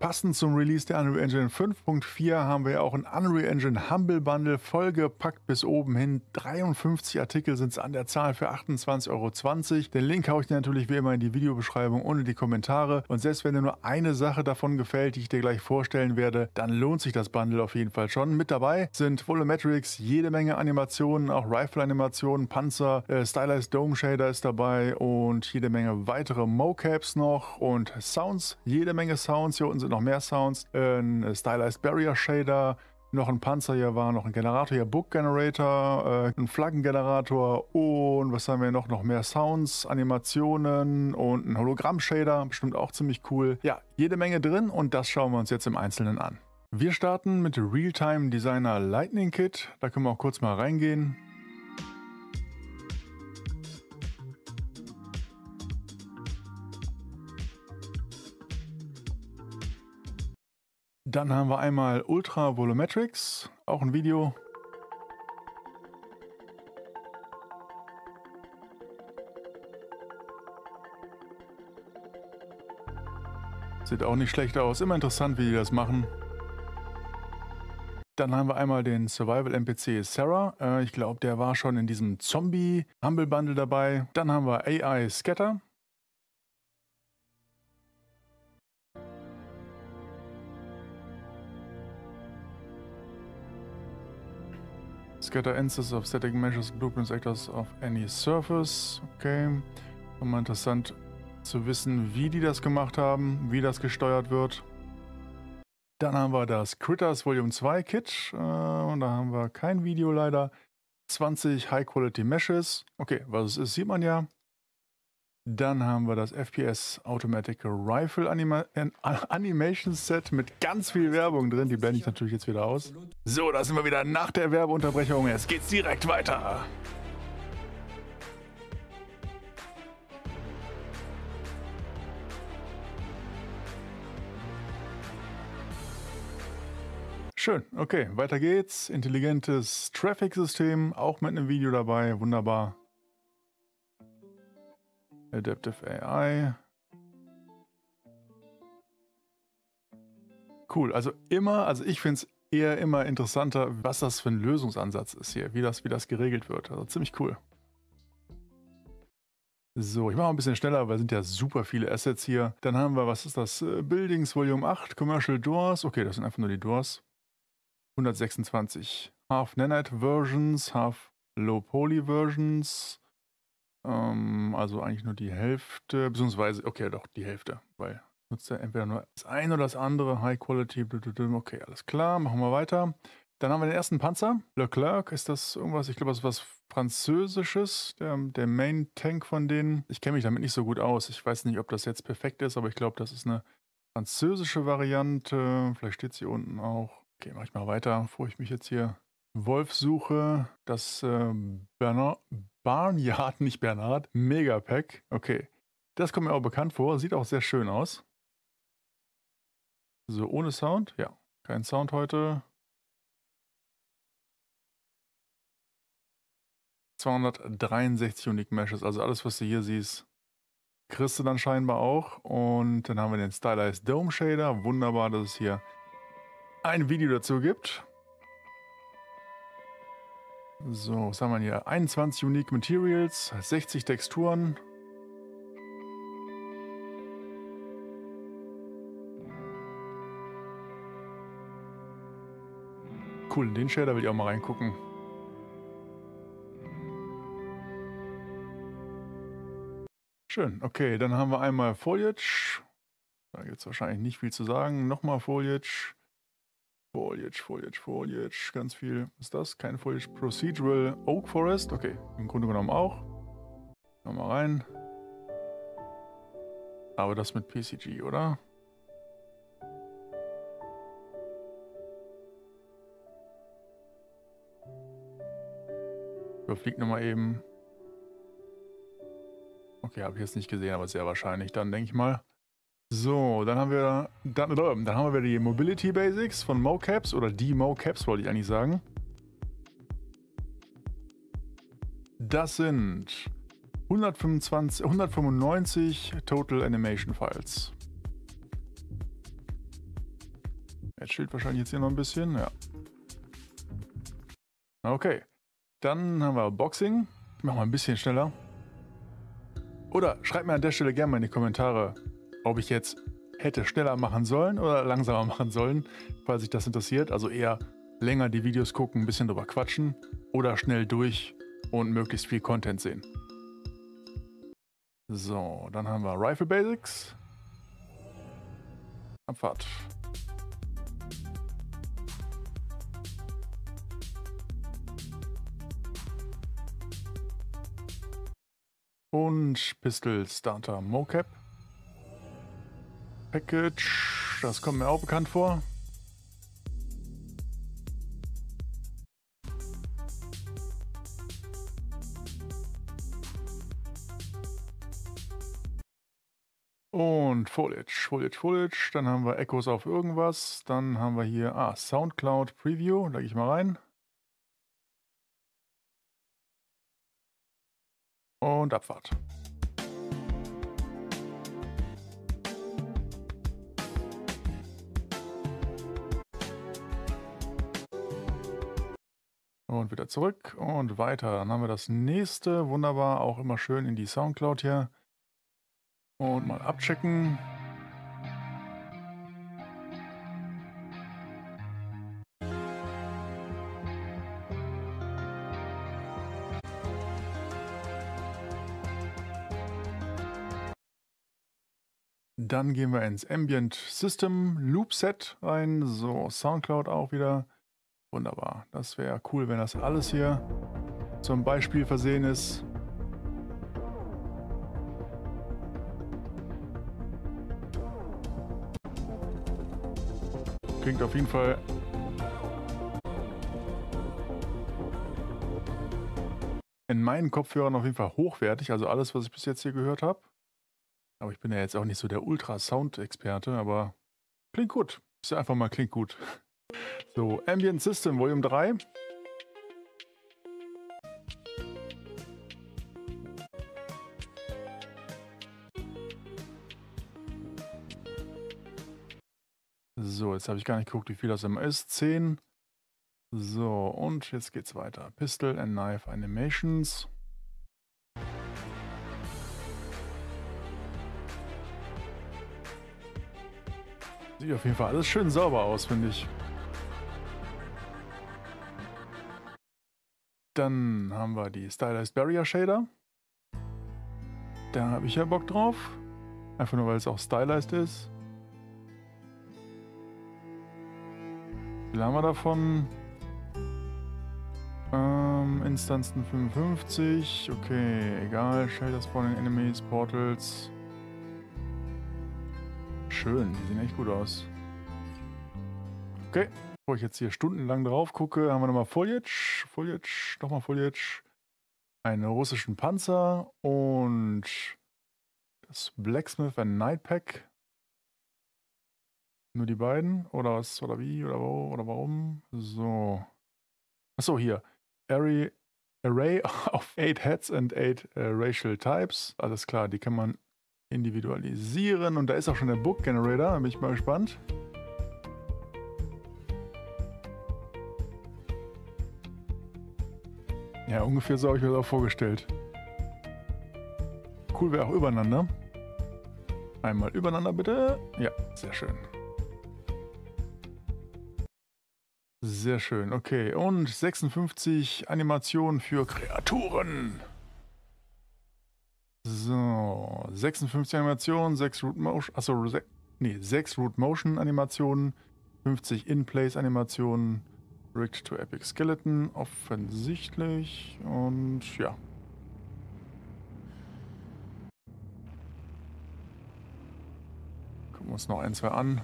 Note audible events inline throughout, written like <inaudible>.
Passend zum Release der Unreal Engine 5.4 haben wir auch ein Unreal Engine Humble Bundle vollgepackt bis oben hin. 53 Artikel sind es an der Zahl für 28,20 Euro. Den Link haue ich dir natürlich wie immer in die Videobeschreibung und in die Kommentare. Und selbst wenn dir nur eine Sache davon gefällt, die ich dir gleich vorstellen werde, dann lohnt sich das Bundle auf jeden Fall schon. Mit dabei sind Volumetrics, jede Menge Animationen, auch Rifle-Animationen, Panzer, äh, Stylized Dome Shader ist dabei und jede Menge weitere Mocaps noch und Sounds, jede Menge Sounds. Hier unten sind noch mehr Sounds. Ein Stylized Barrier Shader, noch ein Panzer hier war, noch ein Generator hier, Book Generator, äh, ein Flaggengenerator und was haben wir noch? Noch mehr Sounds, Animationen und ein Hologramm-Shader, bestimmt auch ziemlich cool. Ja, jede Menge drin und das schauen wir uns jetzt im Einzelnen an. Wir starten mit Realtime Designer Lightning Kit. Da können wir auch kurz mal reingehen. Dann haben wir einmal Ultra Volumetrics, auch ein Video. Sieht auch nicht schlecht aus, immer interessant, wie die das machen. Dann haben wir einmal den Survival NPC Sarah. Äh, ich glaube, der war schon in diesem Zombie Humble Bundle dabei. Dann haben wir AI Scatter. Scatter instances of static measures, blueprints, actors of any surface. Okay. Immer interessant zu wissen, wie die das gemacht haben, wie das gesteuert wird. Dann haben wir das Critters Volume 2 Kit. Äh, und da haben wir kein Video leider. 20 High Quality Meshes. Okay, was es ist, sieht man ja. Dann haben wir das FPS Automatic Rifle Anima Animation Set mit ganz viel Werbung drin. Die blende ich natürlich jetzt wieder aus. So, da sind wir wieder nach der Werbeunterbrechung. Jetzt geht's direkt weiter. Schön, okay, weiter geht's. Intelligentes Traffic-System, auch mit einem Video dabei, wunderbar. Adaptive AI. Cool, also immer, also ich finde es eher immer interessanter, was das für ein Lösungsansatz ist hier, wie das, wie das geregelt wird. Also ziemlich cool. So, ich mache mal ein bisschen schneller, weil sind ja super viele Assets hier. Dann haben wir, was ist das? Äh, Buildings Volume 8, Commercial Doors. Okay, das sind einfach nur die Doors. 126 Half Nanite Versions, Half Low Poly Versions. Ähm, also eigentlich nur die Hälfte, beziehungsweise, okay, doch, die Hälfte, weil nutzt er entweder nur das eine oder das andere, High Quality, okay, alles klar, machen wir weiter. Dann haben wir den ersten Panzer, Leclerc, ist das irgendwas, ich glaube, das ist was Französisches, der, der Main Tank von denen. Ich kenne mich damit nicht so gut aus, ich weiß nicht, ob das jetzt perfekt ist, aber ich glaube, das ist eine französische Variante, vielleicht steht sie unten auch. Okay, mach ich mal weiter, bevor ich mich jetzt hier Wolf suche. Das äh, Bernard, Barnyard, <laughs> nicht Bernhard, Megapack. Okay. Das kommt mir auch bekannt vor. Sieht auch sehr schön aus. So, ohne Sound? Ja, kein Sound heute. 263 Unique Meshes, also alles, was du hier siehst, kriegst du dann scheinbar auch. Und dann haben wir den Stylized Dome Shader. Wunderbar, dass es hier ein Video dazu gibt. So, was haben wir hier? 21 Unique Materials, 60 Texturen. Cool, in den Shader will ich auch mal reingucken. Schön, okay, dann haben wir einmal Foliage. Da gibt es wahrscheinlich nicht viel zu sagen. Nochmal Foliage. Foliage, Foliage, Foliage, ganz viel. Was ist das? Kein Foliage. Procedural Oak Forest. Okay, im Grunde genommen auch. Schauen wir mal rein. Aber das mit PCG, oder? Überfliegt nochmal eben. Okay, habe ich jetzt nicht gesehen, aber sehr wahrscheinlich dann, denke ich mal. So, dann haben wir dann, dann haben wir die Mobility Basics von Mocaps oder die Mocaps wollte ich eigentlich sagen. Das sind 125, 195 Total Animation Files. Jetzt chillt wahrscheinlich jetzt hier noch ein bisschen, ja. Okay. Dann haben wir Boxing. Ich mach mal ein bisschen schneller. Oder schreibt mir an der Stelle gerne mal in die Kommentare, ob ich jetzt hätte schneller machen sollen oder langsamer <laughs> machen sollen, falls sich das interessiert. Also eher länger die Videos gucken, ein bisschen drüber quatschen oder schnell durch und möglichst viel Content sehen. So, dann haben wir Rifle Basics. Abfahrt. Und Pistol Starter Mocap. Package, das kommt mir auch bekannt vor. Und Foliage, Foliage, Foliage. Dann haben wir Echos auf irgendwas. Dann haben wir hier, ah, Soundcloud Preview. Da gehe ich mal rein. Und Abfahrt. Und wieder zurück und weiter. Dann haben wir das nächste. Wunderbar. Auch immer schön in die Soundcloud hier. Und mal abchecken. Dann gehen wir ins Ambient System Loop Set rein. So, Soundcloud auch wieder. Wunderbar. Das wäre cool, wenn das alles hier zum Beispiel versehen ist. Klingt auf jeden Fall in meinen Kopfhörern auf jeden Fall hochwertig. Also alles, was ich bis jetzt hier gehört habe. Aber ich bin ja jetzt auch nicht so der Ultra-Sound-Experte, aber klingt gut. Ist ja einfach mal klingt gut. So, Ambient System Volume 3. So, jetzt habe ich gar nicht geguckt, wie viel das immer ist. 10. So, und jetzt geht's weiter. Pistol and Knife Animations. Sieht auf jeden Fall alles schön sauber aus, finde ich. Dann haben wir die Stylized Barrier Shader. Da habe ich ja Bock drauf. Einfach nur, weil es auch stylized ist. Wie viel haben wir davon? Ähm, Instanzen 55. Okay, egal. Shader Spawning Enemies, Portals. Schön, die sehen echt gut aus. Okay, bevor ich jetzt hier stundenlang drauf gucke, haben wir nochmal Foliage, Foliage, nochmal Foliage, einen russischen Panzer und das Blacksmith and Nightpack. Nur die beiden? Oder was? Oder wie? Oder wo? Oder warum? So. Achso, hier. Array, Array <laughs> of 8 Heads and 8 uh, äh, Racial Types. Alles klar, die kann man individualisieren. Und da ist auch schon der Book Generator. Da bin ich mal gespannt. Ja, ungefähr so habe ich mir das auch vorgestellt. Cool wäre auch übereinander. Einmal übereinander bitte. Ja, sehr schön. Sehr schön, okay. Und 56 Animationen für Kreaturen. So, 56 Animationen, 6 Root Motion, achso, nee, 6 Root Motion Animationen, 50 In-Place Animationen, Rigged to Epic Skeleton, offensichtlich. Und ja. Gucken wir uns noch ein, zwei an.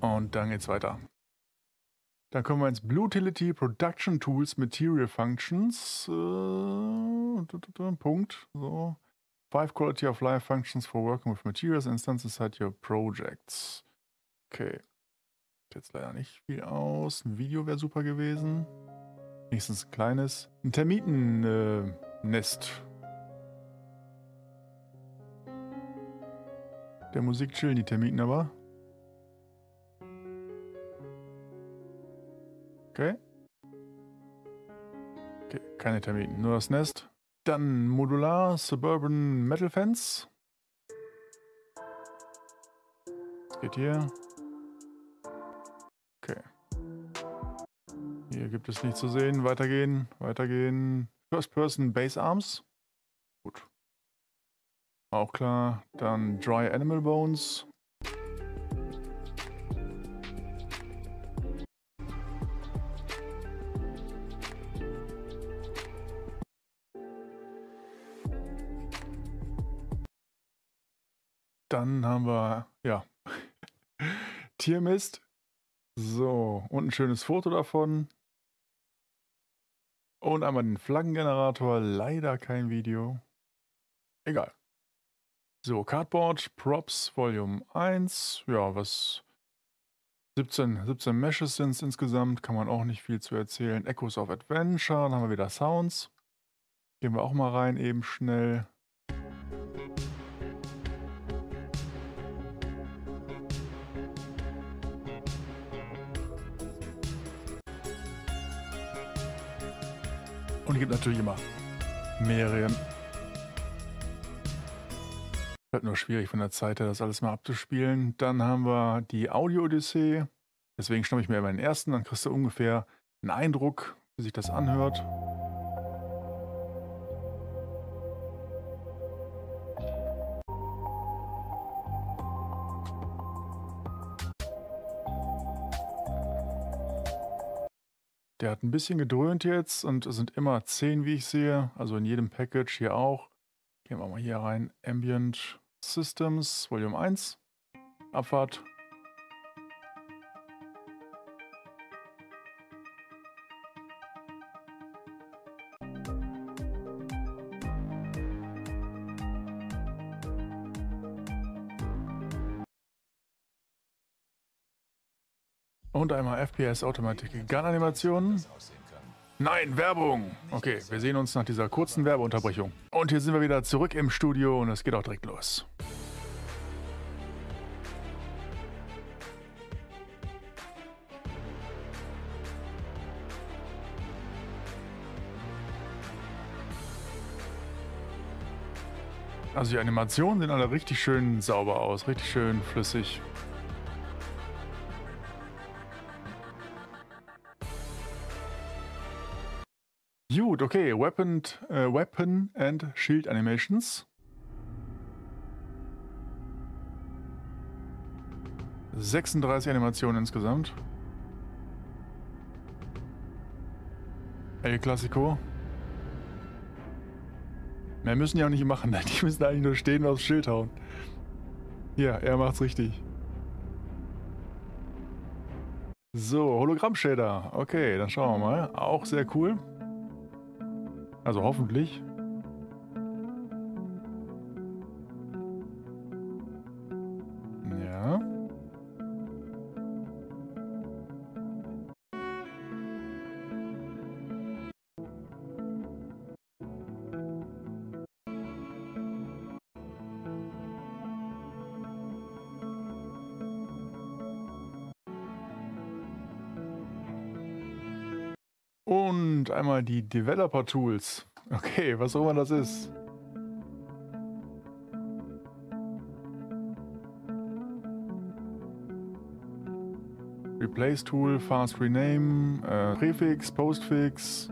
Und dann geht's weiter. Dann kommen wir ins Blue Utility Production Tools Material Functions. Äh, Punkt. So. Five Quality of Life Functions for Working with Materials Instances at your projects. Okay jetzt leider nicht viel aus. Ein Video wäre super gewesen. Wenigstens ein kleines. Ein Termitennest. Äh, Der Musik chillen die Termiten aber. Okay. Okay, keine Termiten, nur das Nest. Dann Modular Suburban Metal Fence. Was geht hier? Okay. Hier gibt es nichts zu sehen. Weitergehen, weitergehen. First Person Base Arms. Gut. Auch klar. Dann Dry Animal Bones. Dann haben wir, ja, <laughs> Tiermist. So, und ein schönes Foto davon. Und einmal den Flaggengenerator. Leider kein Video. Egal. So, Cardboard, Props, Volume 1. Ja, was 17, 17 Meshes sind es insgesamt. Kann man auch nicht viel zu erzählen. Echoes of Adventure. Dann haben wir wieder Sounds. Gehen wir auch mal rein, eben schnell. Und gibt natürlich immer mehrere. Halt nur schwierig von der Zeit her, das alles mal abzuspielen. Dann haben wir die Audio-Odyssee. Deswegen schnappe ich mir immer den ersten, dann kriegst du ungefähr einen Eindruck, wie sich das anhört. Der hat ein bisschen gedröhnt jetzt und es sind immer 10, wie ich sehe. Also in jedem Package hier auch. Gehen wir mal hier rein. Ambient Systems, Volume 1. Abfahrt. Und einmal FPS Automatic Gun Animationen. Nein, Werbung! Okay, wir sehen uns nach dieser kurzen Werbeunterbrechung. Und hier sind wir wieder zurück im Studio und es geht auch direkt los. Also die Animationen sehen alle richtig schön sauber aus, richtig schön flüssig. Gut, okay. Weapon, äh, Weapon and Shield Animations. Sechsunddreißig Animationen insgesamt. El Classico. Mehr müssen ja auch nicht machen, <laughs> die müssen eigentlich nur stehen und aufs Schild hauen. Ja, er macht's richtig. So, Hologramm-Shader. Okay, dann schauen wir mal. Auch sehr cool. Also hoffentlich. Und einmal die Developer Tools. Okay, was auch immer das ist. Replace Tool, Fast Rename, äh, Prefix, Postfix,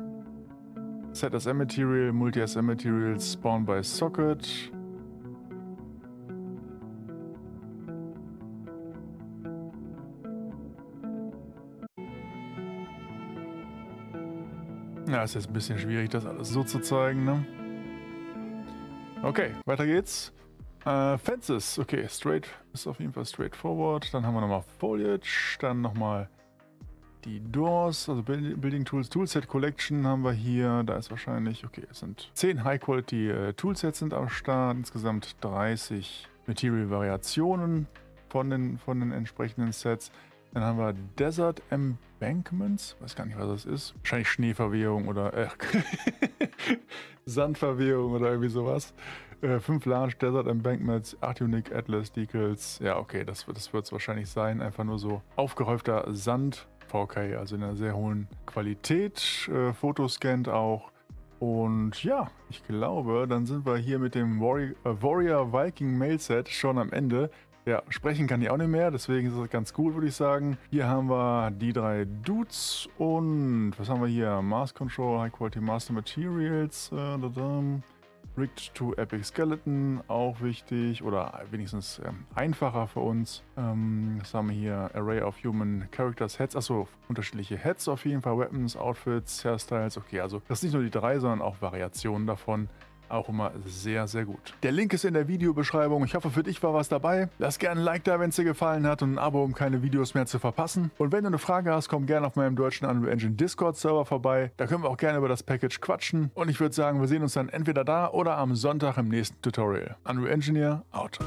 Set as M Material, Multi as M Materials, Spawn by Socket. Ja, ist jetzt ein bisschen schwierig, das alles so zu zeigen, ne? Okay, weiter geht's. Äh, Fences, okay, straight, ist auf jeden Fall straightforward. Dann haben wir nochmal Foliage, dann nochmal die Doors, also Building Tools, Toolset Collection haben wir hier. Da ist wahrscheinlich, okay, es sind 10 High-Quality äh, Toolsets sind am Start, insgesamt 30 Material-Variationen von den, von den entsprechenden Sets. Dann haben wir Desert Embankments. Weiß gar nicht, was das ist. Wahrscheinlich Schneeverwehung oder äh, <laughs> Sandverwehung oder irgendwie sowas. Äh, fünf Large Desert Embankments, acht Unique Atlas Decals. Ja, okay, das, das wird es wahrscheinlich sein. Einfach nur so aufgehäufter Sand. VK, also in einer sehr hohen Qualität. Äh, Fotoscanned auch. Und ja, ich glaube, dann sind wir hier mit dem Warrior, äh, Warrior Viking Mailset schon am Ende. Ja, sprechen kann ich auch nicht mehr, deswegen ist es ganz gut, würde ich sagen. Hier haben wir die drei Dudes und was haben wir hier? Mass Control, High Quality Master Materials, äh, Rigged to Epic Skeleton, auch wichtig oder wenigstens ähm, einfacher für uns. Ähm, was haben wir hier? Array of Human Characters, Heads, achso, unterschiedliche Heads auf jeden Fall, Weapons, Outfits, Hairstyles, okay, also das ist nicht nur die drei, sondern auch Variationen davon auch immer sehr, sehr gut. Der Link ist in der Videobeschreibung. Ich hoffe, für dich war was dabei. Lass gerne ein Like da, wenn es dir gefallen hat und ein Abo, um keine Videos mehr zu verpassen. Und wenn du eine Frage hast, komm gerne auf meinem deutschen Unreal Engine Discord-Server vorbei. Da können wir auch gerne über das Package quatschen. Und ich würde sagen, wir sehen uns dann entweder da oder am Sonntag im nächsten Tutorial. Unreal Engineer, out.